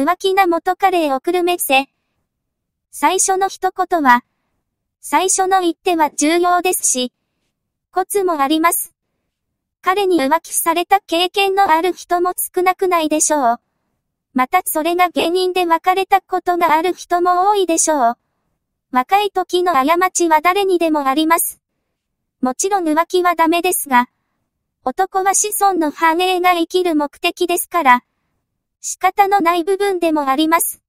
浮気な元彼へ送るメッセ。最初の一言は、最初の一手は重要ですし、コツもあります。彼に浮気された経験のある人も少なくないでしょう。またそれが原因で別れたことがある人も多いでしょう。若い時の過ちは誰にでもあります。もちろん浮気はダメですが、男は子孫の繁栄が生きる目的ですから、仕方のない部分でもあります。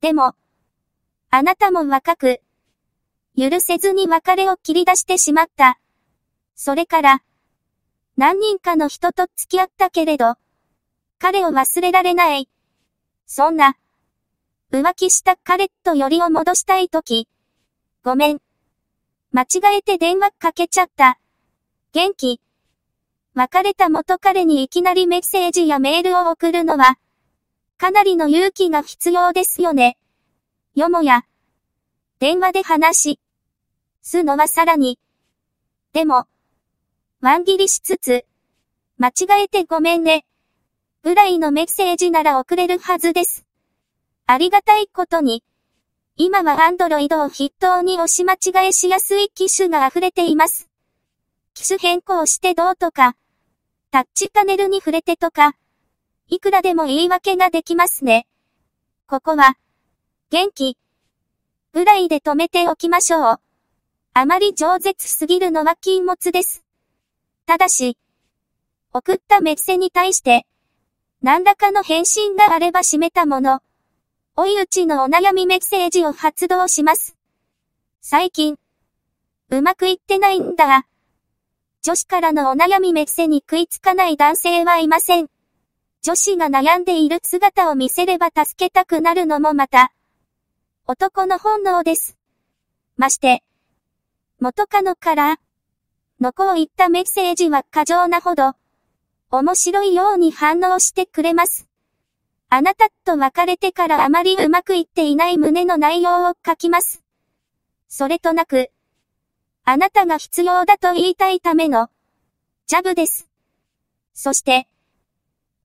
でも、あなたも若く、許せずに別れを切り出してしまった。それから、何人かの人と付き合ったけれど、彼を忘れられない。そんな、浮気した彼とよりを戻したいとき、ごめん。間違えて電話かけちゃった。元気。別れた元彼にいきなりメッセージやメールを送るのは、かなりの勇気が必要ですよね。よもや、電話で話し、すのはさらに。でも、ワン切りしつつ、間違えてごめんね。ぐらいのメッセージなら送れるはずです。ありがたいことに、今はアンドロイドを筆頭に押し間違えしやすい機種が溢れています。機種変更してどうとか、タッチパネルに触れてとか、いくらでも言い訳ができますね。ここは、元気、ぐらいで止めておきましょう。あまり饒舌すぎるのは禁物です。ただし、送ったメッセに対して、何らかの返信があれば閉めたもの。追い打ちのお悩みメッセージを発動します。最近、うまくいってないんだ。女子からのお悩みメッセに食いつかない男性はいません。女子が悩んでいる姿を見せれば助けたくなるのもまた、男の本能です。まして、元カノから、のこういったメッセージは過剰なほど、面白いように反応してくれます。あなたと別れてからあまりうまくいっていない旨の内容を書きます。それとなく、あなたが必要だと言いたいための、ジャブです。そして、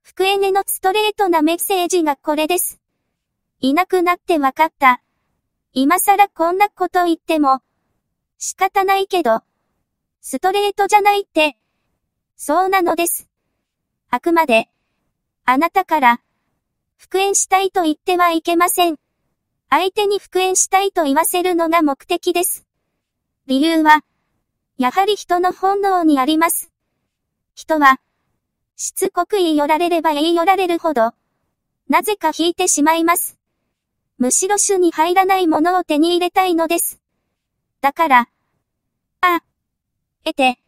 福エネのストレートなメッセージがこれです。いなくなってわかった。今更こんなこと言っても、仕方ないけど、ストレートじゃないって、そうなのです。あくまで、あなたから、復縁したいと言ってはいけません。相手に復縁したいと言わせるのが目的です。理由は、やはり人の本能にあります。人は、しつこく言い寄られれば言い寄られるほど、なぜか引いてしまいます。むしろ種に入らないものを手に入れたいのです。だから、あ、得て、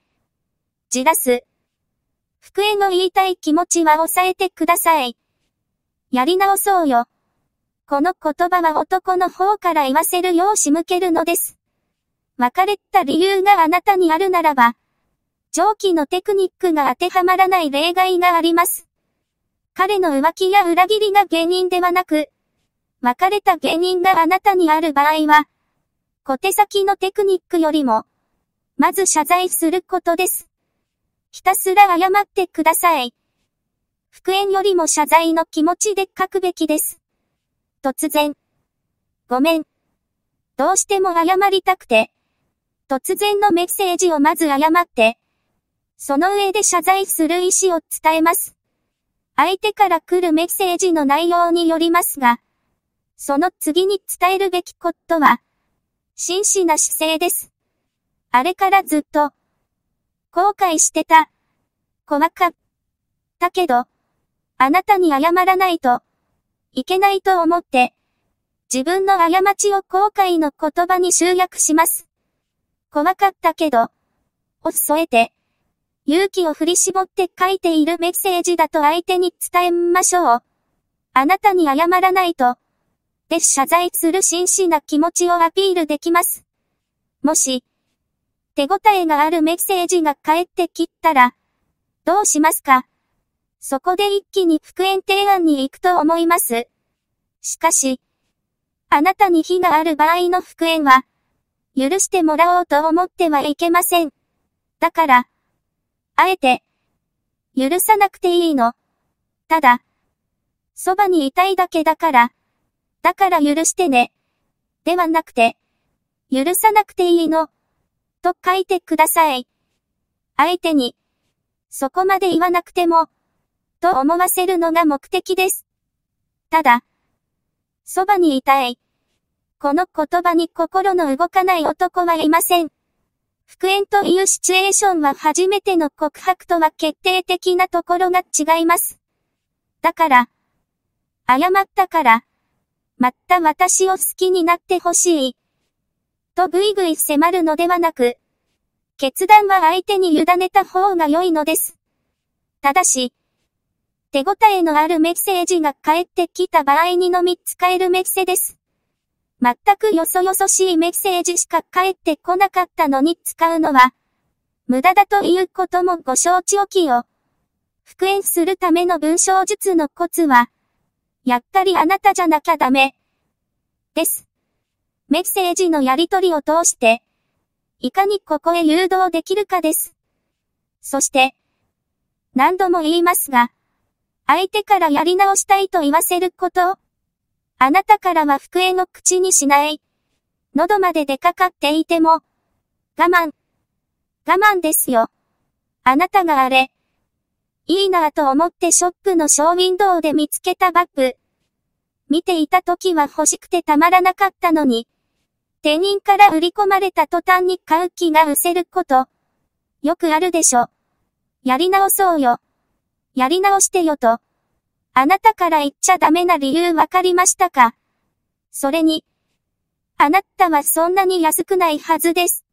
じらす。復縁の言いたい気持ちは抑えてください。やり直そうよ。この言葉は男の方から言わせるよう仕向けるのです。別れた理由があなたにあるならば、上記のテクニックが当てはまらない例外があります。彼の浮気や裏切りが原因ではなく、別れた原因があなたにある場合は、小手先のテクニックよりも、まず謝罪することです。ひたすら謝ってください。復縁よりも謝罪の気持ちで書くべきです。突然。ごめん。どうしても謝りたくて。突然のメッセージをまず謝って。その上で謝罪する意思を伝えます。相手から来るメッセージの内容によりますが、その次に伝えるべきことは、真摯な姿勢です。あれからずっと、後悔してた。怖かった。けど、あなたに謝らないと、いけないと思って、自分の過ちを後悔の言葉に集約します。怖かったけど、を添えて、勇気を振り絞って書いているメッセージだと相手に伝えましょう。あなたに謝らないと、で謝罪する真摯な気持ちをアピールできます。もし、手応えがあるメッセージが返ってきたら、どうしますか？そこで一気に復縁提案に行くと思います。しかし、あなたに非がある場合の復縁は、許してもらおうと思ってはいけません。だから、あえて、許さなくていいの。ただ、そばにいたいだけだから。だから許してね。ではなくて、許さなくていいの。と書いてください。相手に、そこまで言わなくても、と思わせるのが目的です。ただ、そばにいたい。この言葉に心の動かない男はいません。復縁というシチュエーションは初めての告白とは決定的なところが違います。だから、謝ったから、また私を好きになってほしい。とぐいぐい迫るのではなく、決断は相手に委ねた方が良いのです。ただし、手応えのあるメッセージが返ってきた場合にのみ使えるメッセです。全くよそよそしいメッセージしか返ってこなかったのに使うのは、無駄だということもご承知おきよ。復縁するための文章術のコツは、やっぱりあなたじゃなきゃダメ。です。メッセージのやり取りを通して、いかにここへ誘導できるかです。そして、何度も言いますが、相手からやり直したいと言わせること。あなたからは復縁を口にしない。喉まで出かかっていても、我慢。我慢ですよ。あなたがあれ、いいなぁと思ってショップのショーウィンドウで見つけたバッグ。見ていた時は欲しくてたまらなかったのに、店員から売り込まれた途端に買う気が失せること。よくあるでしょ。やり直そうよ。やり直してよと。あなたから言っちゃダメな理由わかりましたか？それに、あなたはそんなに安くないはずです。